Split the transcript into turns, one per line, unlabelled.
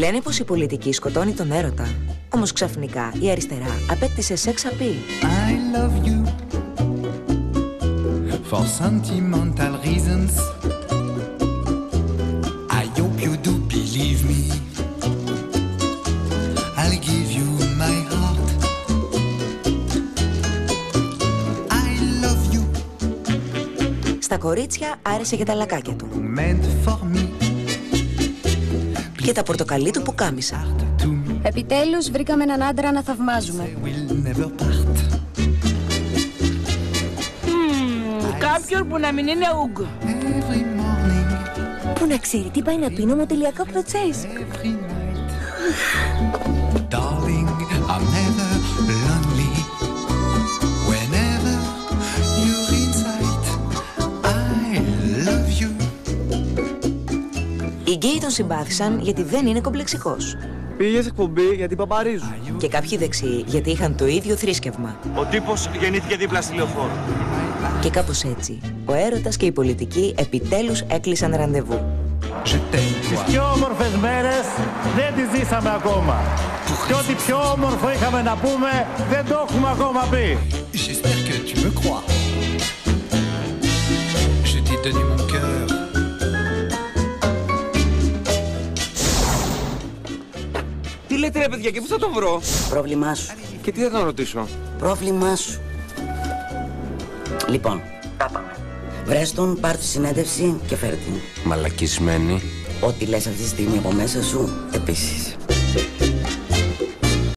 Λένε πως η πολιτική σκοτώνει τον έρωτα. Όμως ξαφνικά η αριστερά απέκτησε σεξ appeal.
I love you for sentimental reasons. I hope you do believe me. I'll give you my heart. I love you
Στα κορίτσια άρεσε για τα λακάκια του
meant for me.
Και τα πορτοκαλί του που κάμισα.
To me
Επιτέλους βρήκαμε έναν άντρα να θαυμάζουμε.
will never part.
Κάποιον που να μην είναι ούγκ.
Every morning,
Που να ξέρει τι πάει να πει νομοτελειακό προτσές.
Οι γκέι τον συμπάθησαν γιατί δεν είναι κομπλεξικός.
Πήγες εκπομπή γιατί παπαρίζουν.
Και κάποιοι δεξιοί γιατί είχαν το ίδιο θρήσκευμα.
Ο τύπος γεννήθηκε δίπλα στη λεωφόρο.
Και κάπως έτσι, ο έρωτας και η πολιτική επιτέλους έκλεισαν ραντεβού.
Je t'aime, toi.
πιο όμορφες μέρες δεν τις ζήσαμε ακόμα. Και ό,τι πιο όμορφο είχαμε να πούμε δεν το έχουμε ακόμα πει.
J'espère que tu me crois. Je t'ai donné mon
Τι λέτε ρε παιδιά και πού θα τον βρω;
Πρόβλημά σου.
Και τι θα τον ρωτήσω;
Πρόβλημά σου. Λοιπόν, βρες τον, πάρ' τη συνέντευξη και φέρ' την.
Μαλακισμένη.
Ό,τι λες αυτή τη στιγμή από μέσα σου, επίσης.